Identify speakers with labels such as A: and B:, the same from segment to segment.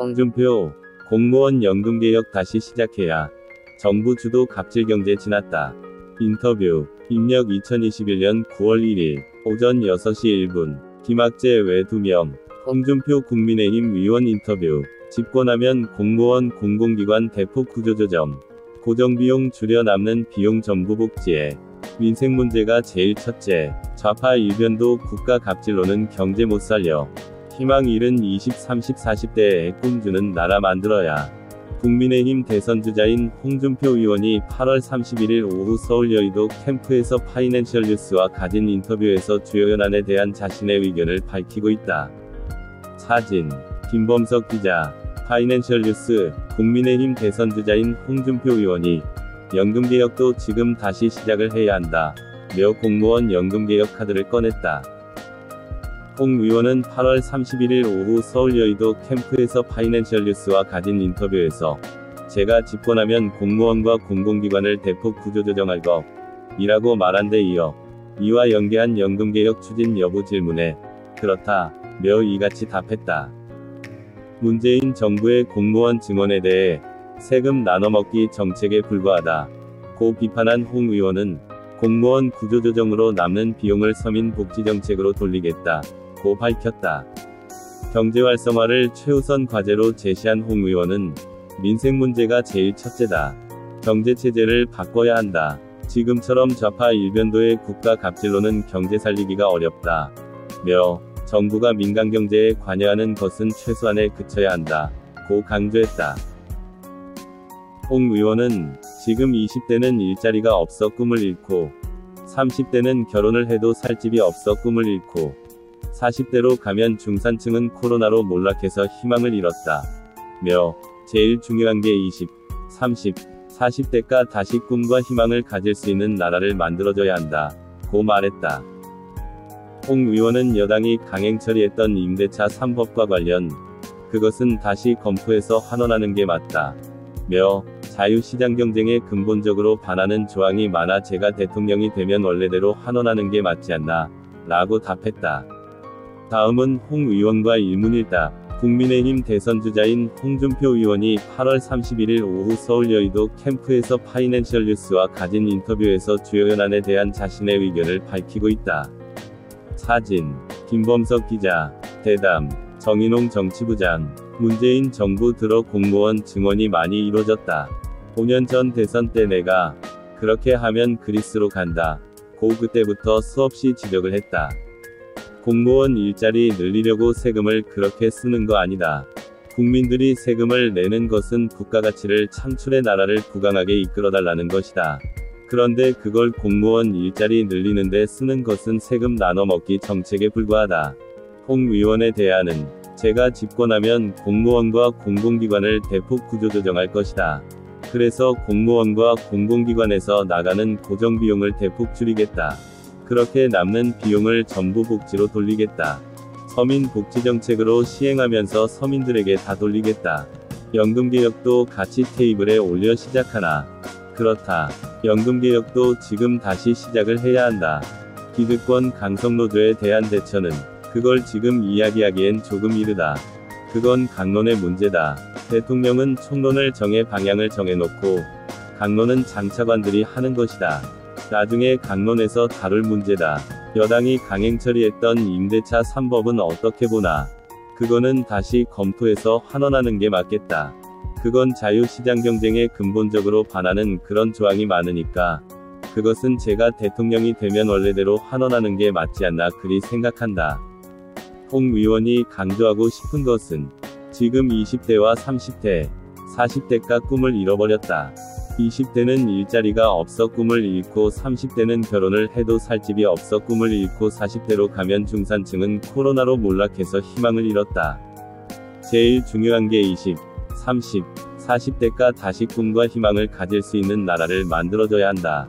A: 홍준표, 공무원 연금개혁 다시 시작해야. 정부 주도 갑질경제 지났다. 인터뷰, 입력 2021년 9월 1일, 오전 6시 1분, 김학재 외 2명, 홍준표 국민의힘 의원 인터뷰, 집권하면 공무원 공공기관 대폭 구조조정, 고정비용 줄여 남는 비용 전부 복지에, 민생 문제가 제일 첫째, 좌파 일변도 국가 갑질로는 경제 못 살려, 희망 잃은 20, 30, 40대에 꿈주는 나라 만들어야. 국민의힘 대선주자인 홍준표 의원이 8월 31일 오후 서울 여의도 캠프에서 파이낸셜 뉴스와 가진 인터뷰에서 주요 현안에 대한 자신의 의견을 밝히고 있다. 사진 김범석 기자 파이낸셜 뉴스 국민의힘 대선주자인 홍준표 의원이 연금개혁도 지금 다시 시작을 해야 한다. 며 공무원 연금개혁 카드를 꺼냈다. 홍 의원은 8월 31일 오후 서울 여의도 캠프에서 파이낸셜 뉴스와 가진 인터뷰에서 제가 집권하면 공무원과 공공기관을 대폭 구조조정할 것 이라고 말한 데 이어 이와 연계한 연금개혁 추진 여부 질문에 그렇다 며 이같이 답했다. 문재인 정부의 공무원 증언에 대해 세금 나눠먹기 정책에 불과하다. 고 비판한 홍 의원은 공무원 구조조정으로 남는 비용을 서민 복지정책으로 돌리겠다. 고 밝혔다. 경제 활성화를 최우선 과제로 제시한 홍 의원은 민생 문제가 제일 첫째다. 경제 체제를 바꿔야 한다. 지금처럼 좌파 일변도의 국가 갑질로는 경제 살리기가 어렵다. 며 정부가 민간 경제에 관여하는 것은 최소한에 그쳐야 한다. 고 강조했다. 홍 의원은 지금 20대는 일자리가 없어 꿈을 잃고 30대는 결혼을 해도 살 집이 없어 꿈을 잃고 40대로 가면 중산층은 코로나로 몰락해서 희망을 잃었다. 며 제일 중요한 게 20, 30, 40대가 다시 꿈과 희망을 가질 수 있는 나라를 만들어줘야 한다. 고 말했다. 홍 의원은 여당이 강행 처리했던 임대차 3법과 관련 그것은 다시 검토해서 환원하는 게 맞다. 며 자유시장 경쟁에 근본적으로 반하는 조항이 많아 제가 대통령이 되면 원래대로 환원하는 게 맞지 않나 라고 답했다. 다음은 홍 의원과 일문일답. 국민의힘 대선주자인 홍준표 의원이 8월 31일 오후 서울 여의도 캠프에서 파이낸셜 뉴스와 가진 인터뷰에서 주요 현안에 대한 자신의 의견을 밝히고 있다. 사진 김범석 기자 대담 정인홍 정치부장 문재인 정부 들어 공무원 증원이 많이 이뤄졌다. 5년 전 대선 때 내가 그렇게 하면 그리스로 간다. 고 그때부터 수없이 지적을 했다. 공무원 일자리 늘리려고 세금을 그렇게 쓰는 거 아니다. 국민들이 세금을 내는 것은 국가 가치를 창출해 나라를 부강하게 이끌어달라는 것이다. 그런데 그걸 공무원 일자리 늘리는데 쓰는 것은 세금 나눠먹기 정책에 불과하다. 홍 의원에 대하는 제가 집권하면 공무원과 공공기관을 대폭 구조조정할 것이다. 그래서 공무원과 공공기관에서 나가는 고정비용을 대폭 줄이겠다. 그렇게 남는 비용을 전부 복지로 돌리겠다. 서민 복지 정책으로 시행하면서 서민들에게 다 돌리겠다. 연금 개혁도 같이 테이블에 올려 시작하나. 그렇다. 연금 개혁도 지금 다시 시작을 해야 한다. 기득권 강성노조에 대한 대처는 그걸 지금 이야기하기엔 조금 이르다. 그건 강론의 문제다. 대통령은 총론을 정해 방향을 정해놓고 강론은 장차관들이 하는 것이다. 나중에 강론에서 다룰 문제다. 여당이 강행 처리했던 임대차 3법은 어떻게 보나. 그거는 다시 검토해서 환원하는 게 맞겠다. 그건 자유시장 경쟁에 근본적으로 반하는 그런 조항이 많으니까. 그것은 제가 대통령이 되면 원래대로 환원하는 게 맞지 않나 그리 생각한다. 홍 의원이 강조하고 싶은 것은 지금 20대와 30대, 40대가 꿈을 잃어버렸다. 20대는 일자리가 없어 꿈을 잃고 30대는 결혼을 해도 살 집이 없어 꿈을 잃고 40대로 가면 중산층은 코로나로 몰락해서 희망을 잃었다. 제일 중요한 게 20, 30, 40대가 다시 꿈과 희망을 가질 수 있는 나라를 만들어줘야 한다.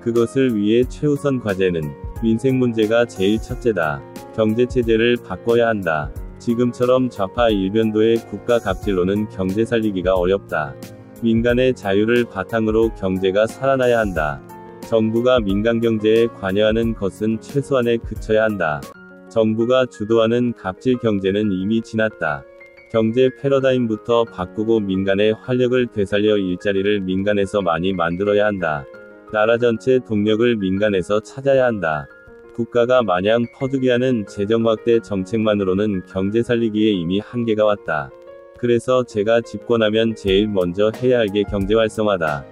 A: 그것을 위해 최우선 과제는 민생 문제가 제일 첫째다. 경제체제를 바꿔야 한다. 지금처럼 좌파 일변도의 국가 갑질로는 경제 살리기가 어렵다. 민간의 자유를 바탕으로 경제가 살아나야 한다. 정부가 민간 경제에 관여하는 것은 최소한에 그쳐야 한다. 정부가 주도하는 갑질 경제는 이미 지났다. 경제 패러다임부터 바꾸고 민간의 활력을 되살려 일자리를 민간에서 많이 만들어야 한다. 나라 전체 동력을 민간에서 찾아야 한다. 국가가 마냥 퍼주기 하는 재정 확대 정책만으로는 경제 살리기에 이미 한계가 왔다. 그래서 제가 집권하면 제일 먼저 해야 할 게 경제 활성화다.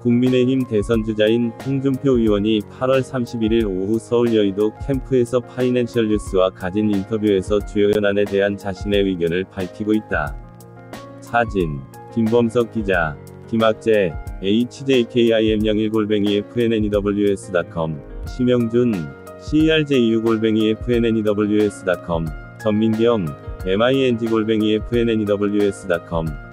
A: 국민의힘 대선 주자인 홍준표 의원이 8월 31일 오후 서울 여의도 캠프에서 파이낸셜 뉴스와 가진 인터뷰에서 주요 현안에 대한 자신의 의견을 밝히고 있다. 사진 김범석 기자 김학재 hjkim01골뱅이 fnnews.com 심영준 crju 골뱅이 fnnews.com 전민경 ming 골뱅이 fnnews.com